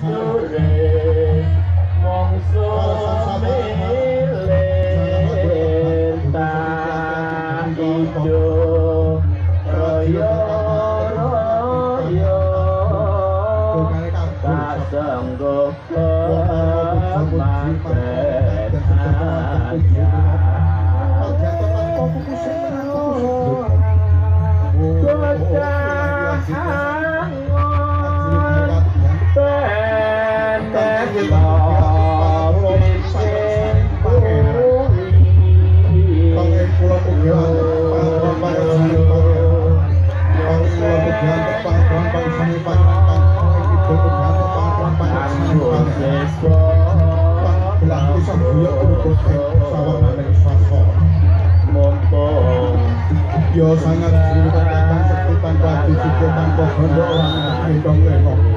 Sore, mongso milik sabuya untuk sawah nanek sasa montong yo sangat sering datang seperti tanpa dicukup tanpa hendak orang yang hidung lenok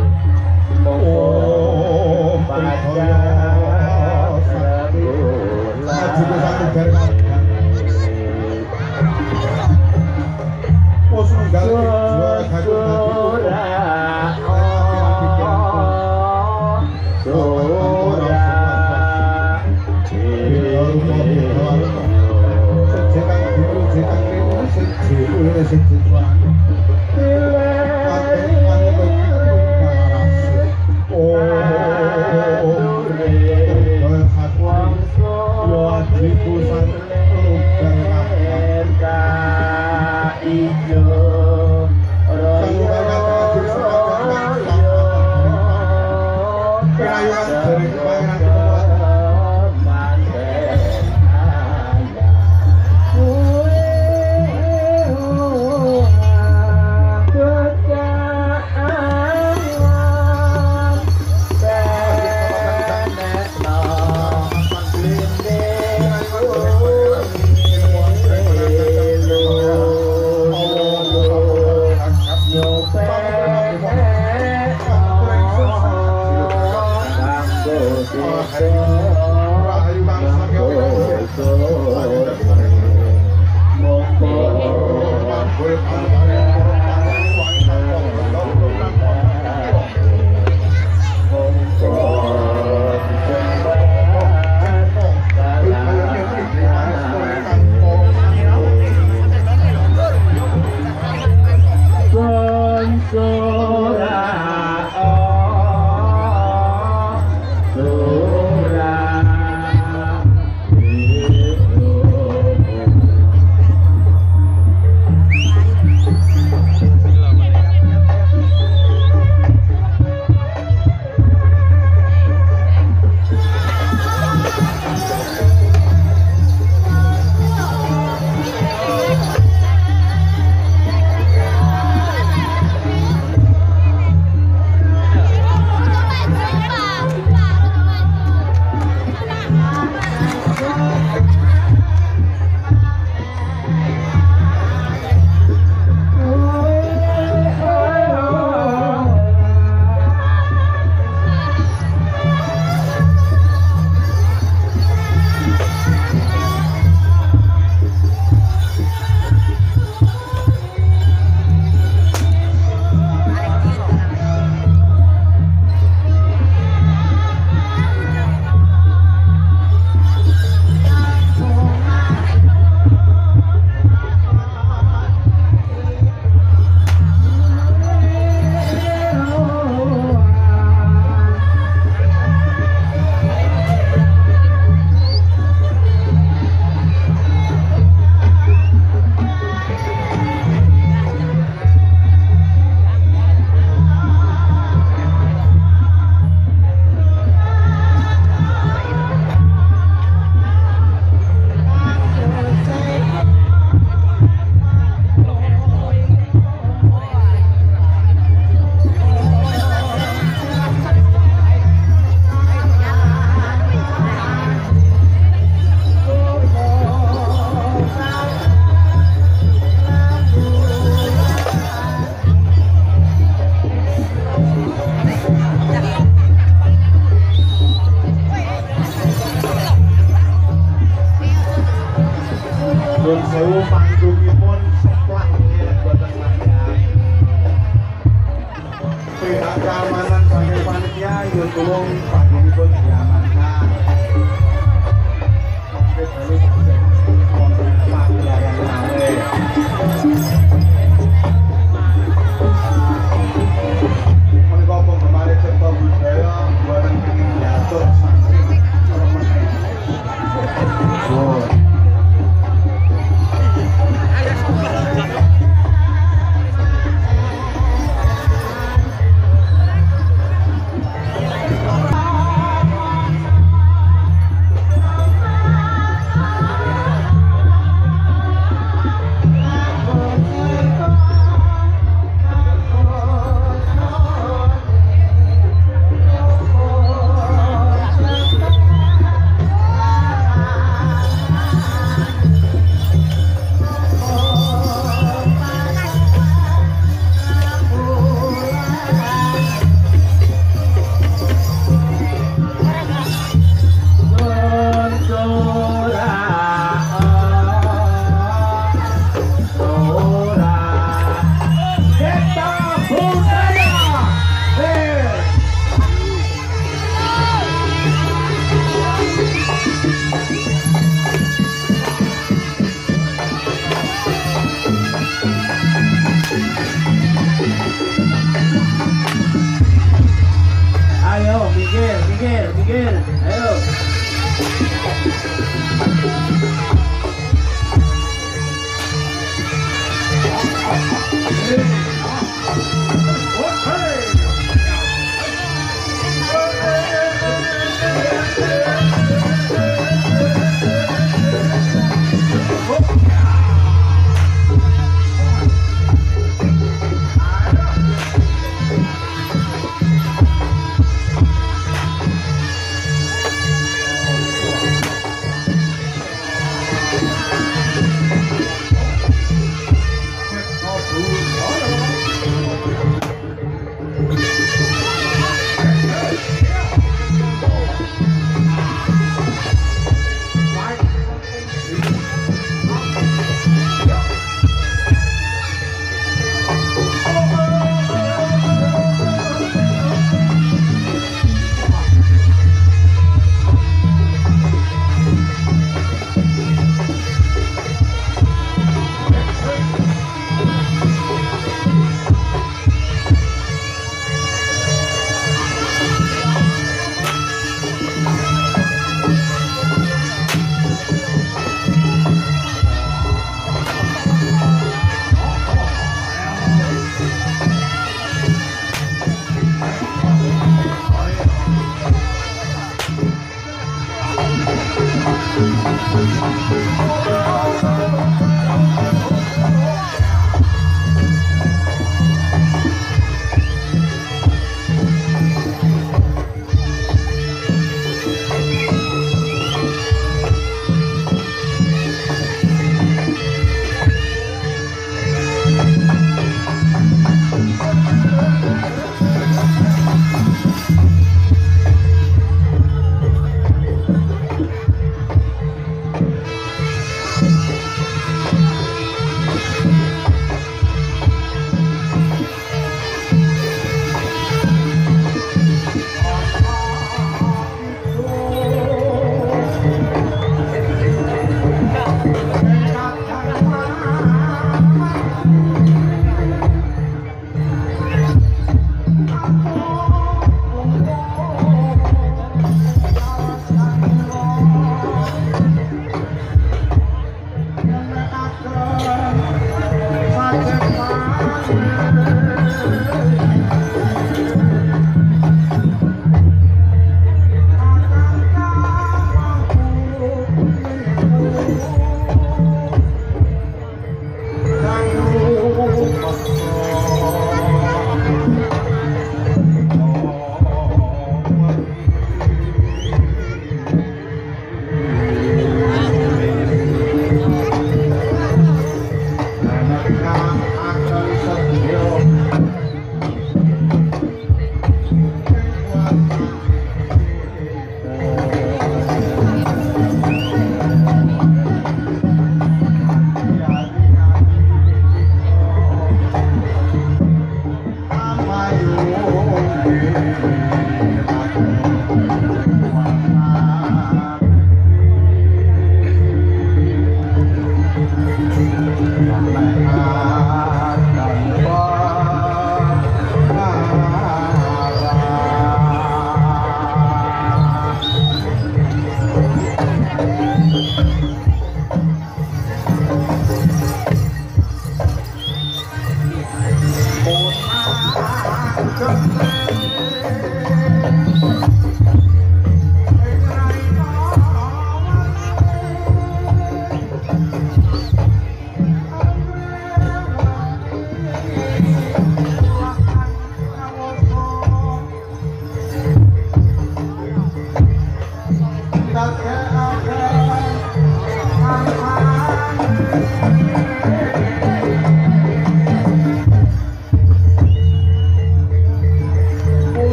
Thank you.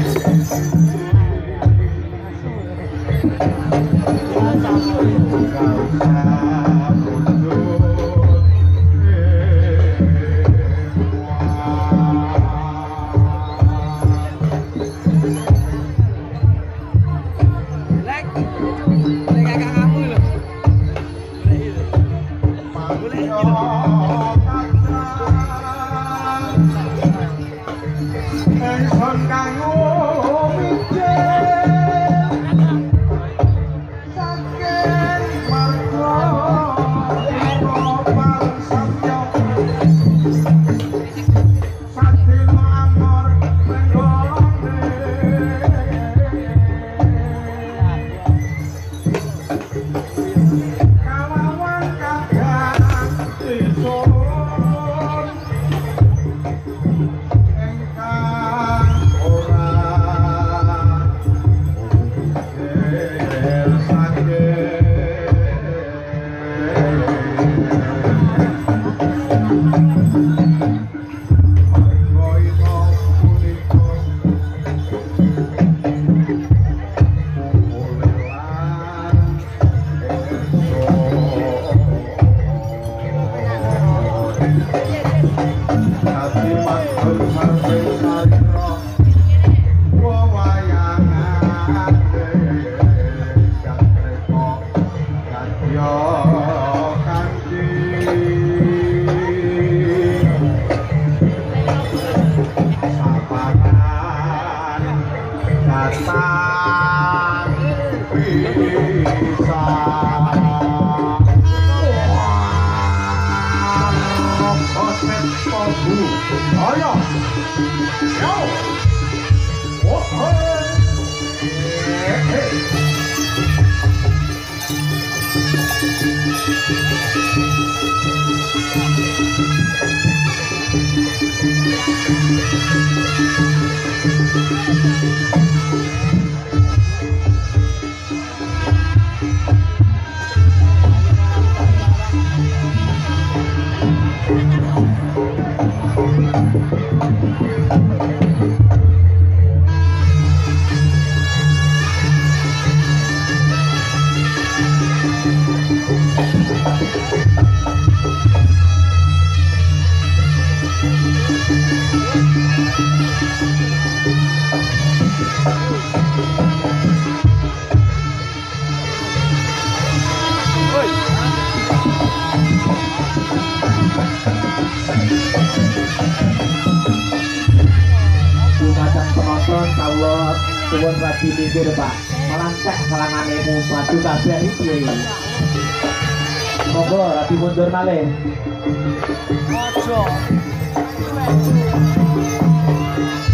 Thank you. Minggir Pak. Melantek kalanganemu maju kabeh iki. Monggo radi mundur malih. Thank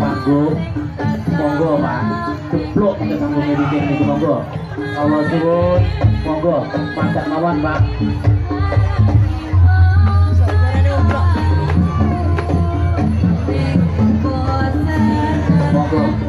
Panggung. Monggo Pak, jeblok ke panggung niku monggo. Allah suwun, monggo masak lawan Pak. Monggo.